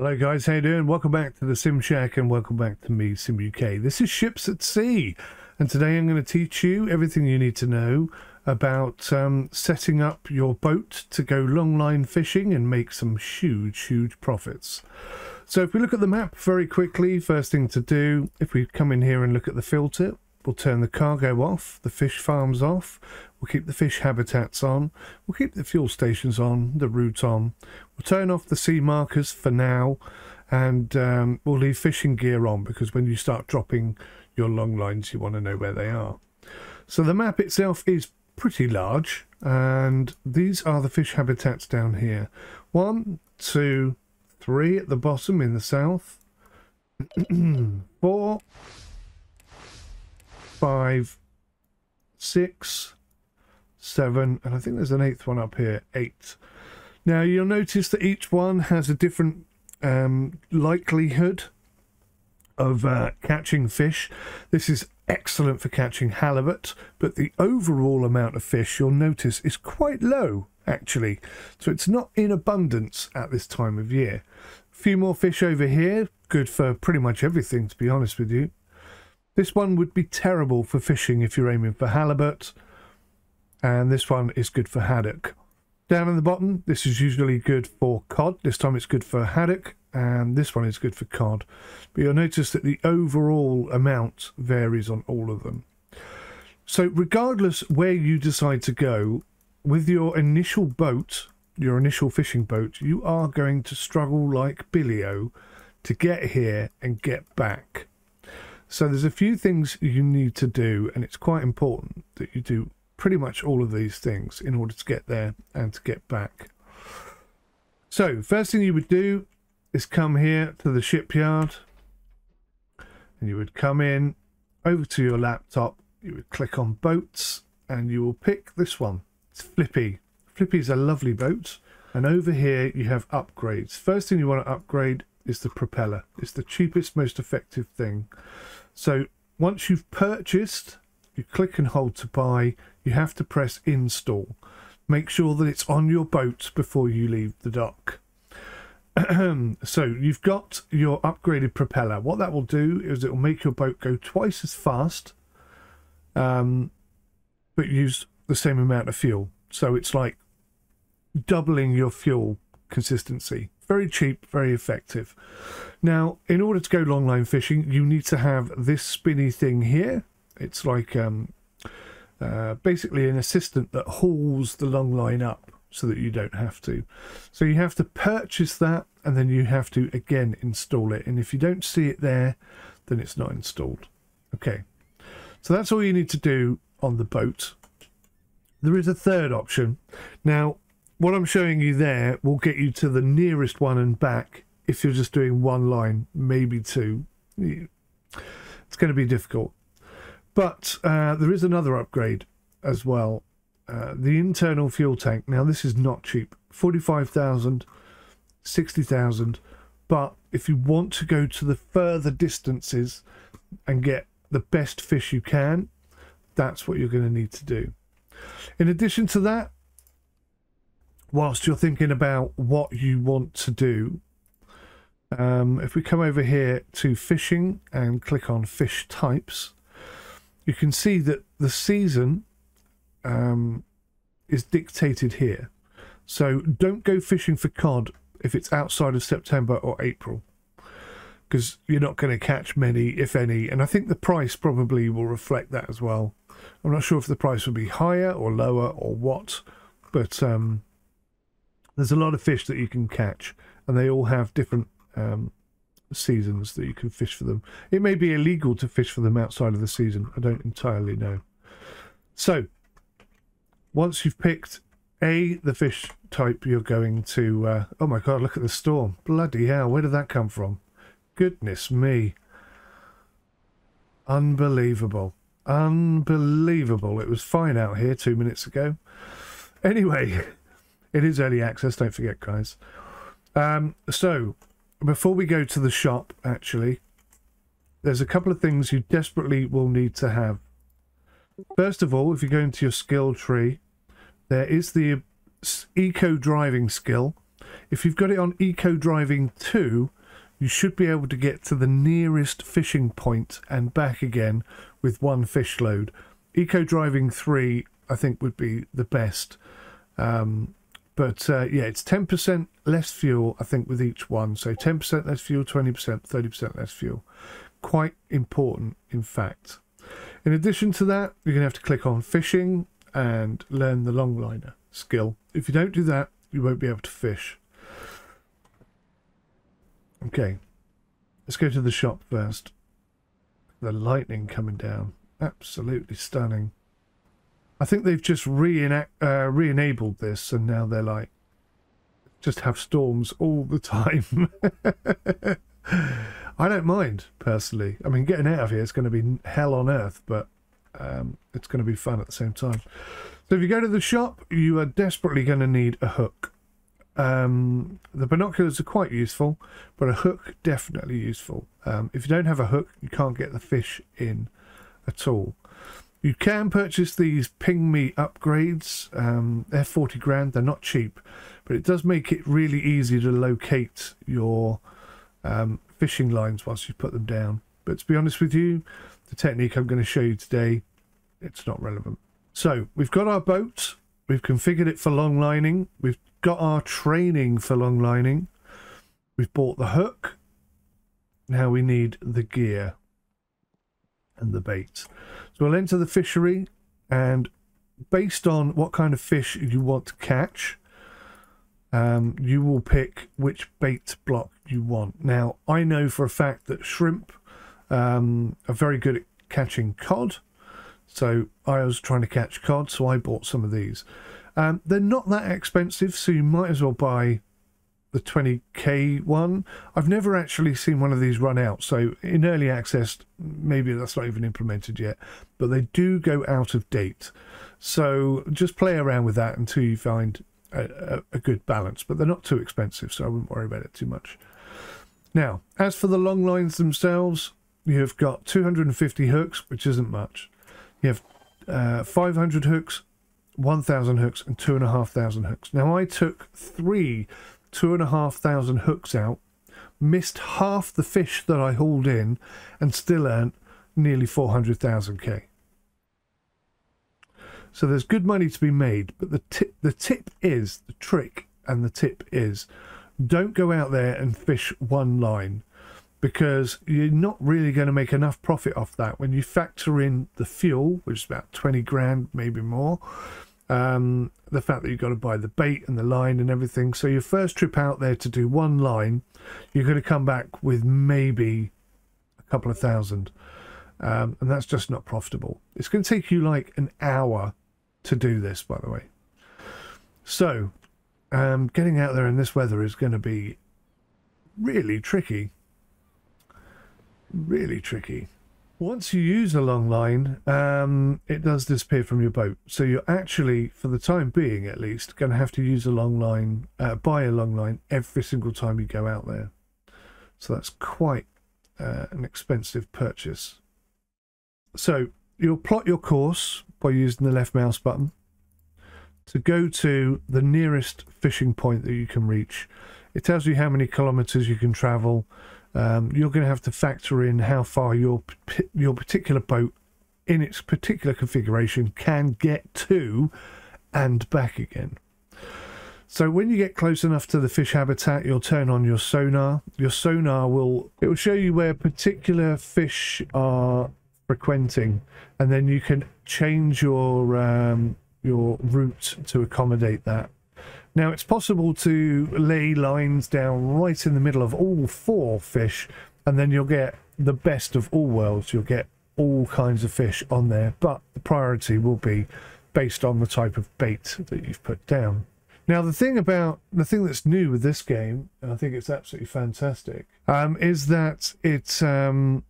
Hello guys, how you doing? Welcome back to the Sim Shack and welcome back to me, Sim UK. This is Ships at Sea and today I'm going to teach you everything you need to know about um, setting up your boat to go longline fishing and make some huge, huge profits. So if we look at the map very quickly, first thing to do, if we come in here and look at the filter, we'll turn the cargo off, the fish farms off, we'll keep the fish habitats on, we'll keep the fuel stations on, the route on, we'll turn off the sea markers for now, and um, we'll leave fishing gear on because when you start dropping your long lines, you want to know where they are. So the map itself is pretty large, and these are the fish habitats down here. One, two, three at the bottom in the south, four, five, six, seven, and I think there's an eighth one up here, eight. Now you'll notice that each one has a different um, likelihood of uh, catching fish. This is excellent for catching halibut, but the overall amount of fish you'll notice is quite low actually. So it's not in abundance at this time of year. A few more fish over here, good for pretty much everything to be honest with you. This one would be terrible for fishing if you're aiming for halibut. And this one is good for haddock. Down in the bottom, this is usually good for cod. This time it's good for haddock. And this one is good for cod. But you'll notice that the overall amount varies on all of them. So regardless where you decide to go, with your initial boat, your initial fishing boat, you are going to struggle like Billy-O to get here and get back. So there's a few things you need to do, and it's quite important that you do pretty much all of these things in order to get there and to get back. So first thing you would do is come here to the shipyard and you would come in over to your laptop, you would click on boats and you will pick this one. It's Flippy. Flippy is a lovely boat and over here you have upgrades. First thing you want to upgrade is the propeller. It's the cheapest, most effective thing. So once you've purchased, you click and hold to buy, you have to press install. Make sure that it's on your boat before you leave the dock. so you've got your upgraded propeller. What that will do is it will make your boat go twice as fast, um, but use the same amount of fuel. So it's like doubling your fuel consistency. Very cheap, very effective. Now, in order to go longline fishing, you need to have this spinny thing here. It's like um, uh, basically an assistant that hauls the long line up so that you don't have to. So you have to purchase that and then you have to again install it. And if you don't see it there, then it's not installed. Okay, so that's all you need to do on the boat. There is a third option. Now, what I'm showing you there will get you to the nearest one and back if you're just doing one line, maybe two. It's going to be difficult. But uh, there is another upgrade as well. Uh, the internal fuel tank. Now, this is not cheap. 45,000, 60,000. But if you want to go to the further distances and get the best fish you can, that's what you're going to need to do. In addition to that, whilst you're thinking about what you want to do, um, if we come over here to fishing and click on fish types, you can see that the season um, is dictated here. So don't go fishing for cod if it's outside of September or April because you're not going to catch many, if any. And I think the price probably will reflect that as well. I'm not sure if the price will be higher or lower or what, but um, there's a lot of fish that you can catch, and they all have different um, seasons that you can fish for them. It may be illegal to fish for them outside of the season. I don't entirely know. So, once you've picked a the fish type, you're going to. Uh, oh my god! Look at the storm! Bloody hell! Where did that come from? Goodness me! Unbelievable! Unbelievable! It was fine out here two minutes ago. Anyway. It is early access, don't forget, guys. Um, so, before we go to the shop, actually, there's a couple of things you desperately will need to have. First of all, if you go into your skill tree, there is the eco driving skill. If you've got it on Eco Driving 2, you should be able to get to the nearest fishing point and back again with one fish load. Eco Driving 3, I think, would be the best. Um, but uh, yeah, it's 10% less fuel, I think, with each one. So 10% less fuel, 20%, 30% less fuel. Quite important, in fact. In addition to that, you're going to have to click on fishing and learn the longliner skill. If you don't do that, you won't be able to fish. Okay, let's go to the shop first. The lightning coming down. Absolutely stunning. I think they've just re-enabled uh, re this and now they're like, just have storms all the time. I don't mind, personally. I mean, getting out of here is going to be hell on earth, but um, it's going to be fun at the same time. So if you go to the shop, you are desperately going to need a hook. Um, the binoculars are quite useful, but a hook definitely useful. Um, if you don't have a hook, you can't get the fish in at all. You can purchase these Ping Me upgrades. Um, they're 40 grand. They're not cheap, but it does make it really easy to locate your um, fishing lines once you put them down. But to be honest with you, the technique I'm going to show you today, it's not relevant. So we've got our boat. We've configured it for long lining. We've got our training for long lining. We've bought the hook. Now we need the gear and the bait. So we'll enter the fishery and based on what kind of fish you want to catch, um, you will pick which bait block you want. Now, I know for a fact that shrimp um, are very good at catching cod. So I was trying to catch cod, so I bought some of these. Um, they're not that expensive, so you might as well buy the 20k one. I've never actually seen one of these run out, so in early access, maybe that's not even implemented yet, but they do go out of date. So just play around with that until you find a, a, good balance, but they're not too expensive, so I wouldn't worry about it too much. Now, as for the long lines themselves, you've got 250 hooks, which isn't much. You have uh, 500 hooks, 1,000 hooks, and 2,500 hooks. Now, I took three 2,500 hooks out, missed half the fish that I hauled in, and still earned nearly 400,000k. So there's good money to be made, but the tip, the tip is, the trick and the tip is, don't go out there and fish one line because you're not really going to make enough profit off that when you factor in the fuel, which is about 20 grand, maybe more. Um, the fact that you've got to buy the bait and the line and everything. So your first trip out there to do one line, you're going to come back with maybe a couple of thousand. Um, and that's just not profitable. It's going to take you like an hour to do this, by the way. So, um, getting out there in this weather is going to be really tricky. Really tricky. Once you use a long line, um, it does disappear from your boat. So you're actually, for the time being at least, going to have to use a long line, uh, buy a long line every single time you go out there. So that's quite uh, an expensive purchase. So you'll plot your course by using the left mouse button to go to the nearest fishing point that you can reach. It tells you how many kilometers you can travel. Um, you're going to have to factor in how far your your particular boat in its particular configuration can get to and back again. So when you get close enough to the fish habitat, you'll turn on your sonar. Your sonar will it will show you where particular fish are frequenting, and then you can change your um, your route to accommodate that. Now it's possible to lay lines down right in the middle of all four fish, and then you'll get the best of all worlds. You'll get all kinds of fish on there, but the priority will be based on the type of bait that you've put down. Now, the thing about the thing that's new with this game, and I think it's absolutely fantastic, um, is that it's um,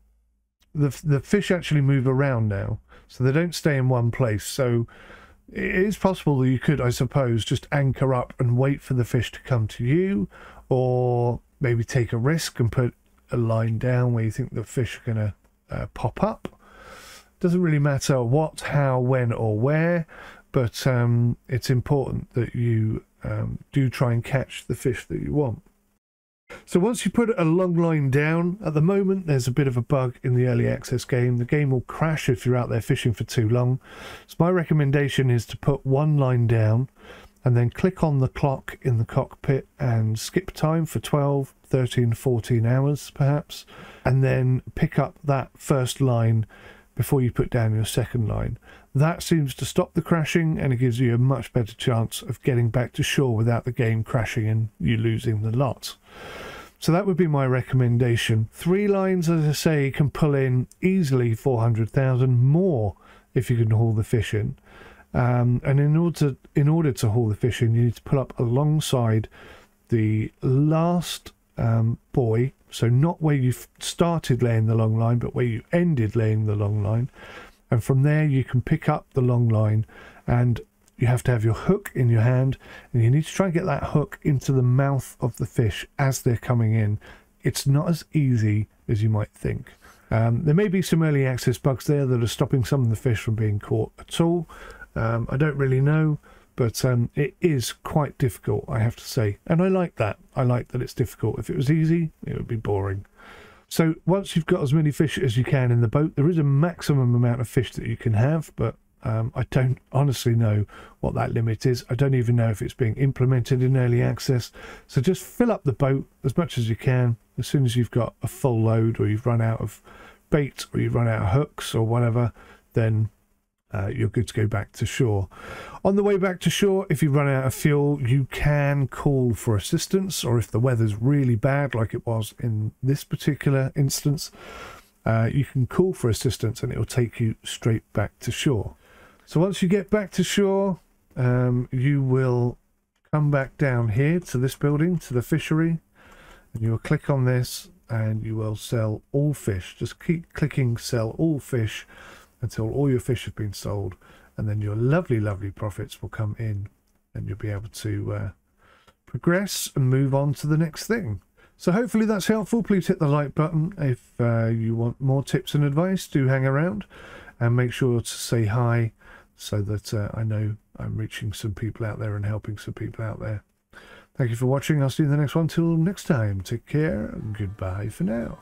the the fish actually move around now, so they don't stay in one place. So it is possible that you could, I suppose, just anchor up and wait for the fish to come to you, or maybe take a risk and put a line down where you think the fish are going to uh, pop up. Doesn't really matter what, how, when, or where, but um, it's important that you um, do try and catch the fish that you want. So once you put a long line down, at the moment there's a bit of a bug in the early access game. The game will crash if you're out there fishing for too long. So my recommendation is to put one line down and then click on the clock in the cockpit and skip time for 12, 13, 14 hours perhaps, and then pick up that first line before you put down your second line. That seems to stop the crashing and it gives you a much better chance of getting back to shore without the game crashing and you losing the lot. So that would be my recommendation. Three lines, as I say, can pull in easily 400,000 more if you can haul the fish in. Um, and in order to, in order to haul the fish in, you need to pull up alongside the last um, buoy. So not where you started laying the long line, but where you ended laying the long line and from there you can pick up the long line and you have to have your hook in your hand and you need to try and get that hook into the mouth of the fish as they're coming in. It's not as easy as you might think. Um, there may be some early access bugs there that are stopping some of the fish from being caught at all. Um, i don't really know but um, it is quite difficult i have to say. And i like that. I like that it's difficult. If it was easy it would be boring so once you've got as many fish as you can in the boat, there is a maximum amount of fish that you can have, but um, I don't honestly know what that limit is. I don't even know if it's being implemented in early access. So just fill up the boat as much as you can. As soon as you've got a full load or you've run out of bait or you've run out of hooks or whatever, then uh, you're good to go back to shore. On the way back to shore, if you run out of fuel, you can call for assistance, or if the weather's really bad, like it was in this particular instance, uh, you can call for assistance and it will take you straight back to shore. So once you get back to shore, um, you will come back down here to this building, to the fishery, and you will click on this and you will sell all fish. Just keep clicking sell all fish until all your fish have been sold and then your lovely lovely profits will come in and you'll be able to uh, progress and move on to the next thing. So hopefully that's helpful. Please hit the like button if uh, you want more tips and advice. Do hang around and make sure to say hi so that uh, I know I'm reaching some people out there and helping some people out there. Thank you for watching. I'll see you in the next one. Till next time take care goodbye for now